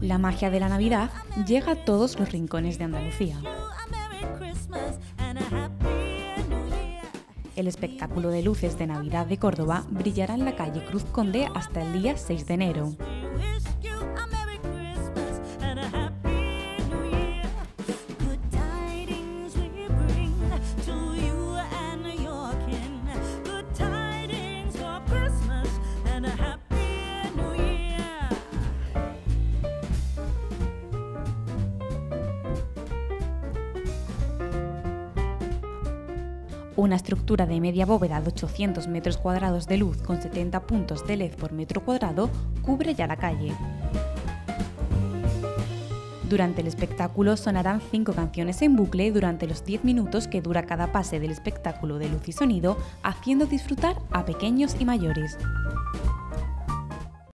La magia de la Navidad llega a todos los rincones de Andalucía. El espectáculo de luces de Navidad de Córdoba brillará en la calle Cruz Conde hasta el día 6 de enero. Una estructura de media bóveda de 800 metros cuadrados de luz con 70 puntos de LED por metro cuadrado cubre ya la calle. Durante el espectáculo sonarán cinco canciones en bucle durante los 10 minutos que dura cada pase del espectáculo de luz y sonido, haciendo disfrutar a pequeños y mayores.